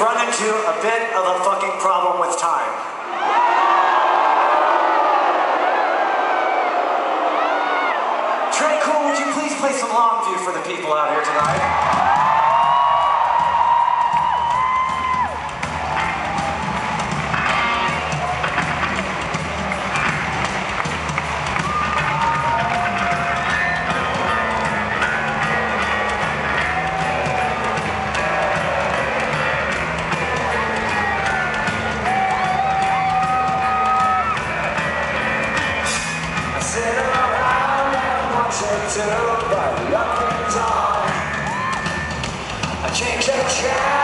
run into a bit of a fucking problem with time. Tré Cool, would you please play some Longview for the people out here tonight? until the rock is on. I change the track.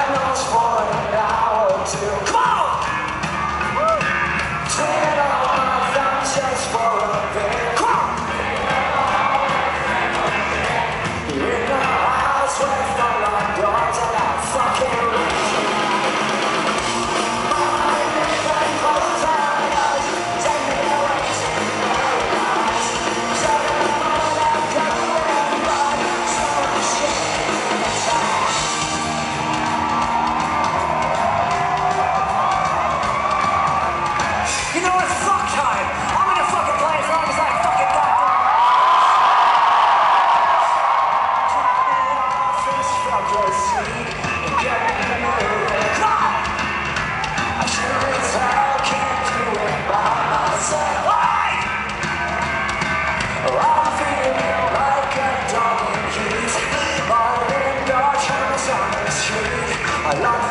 很垃圾。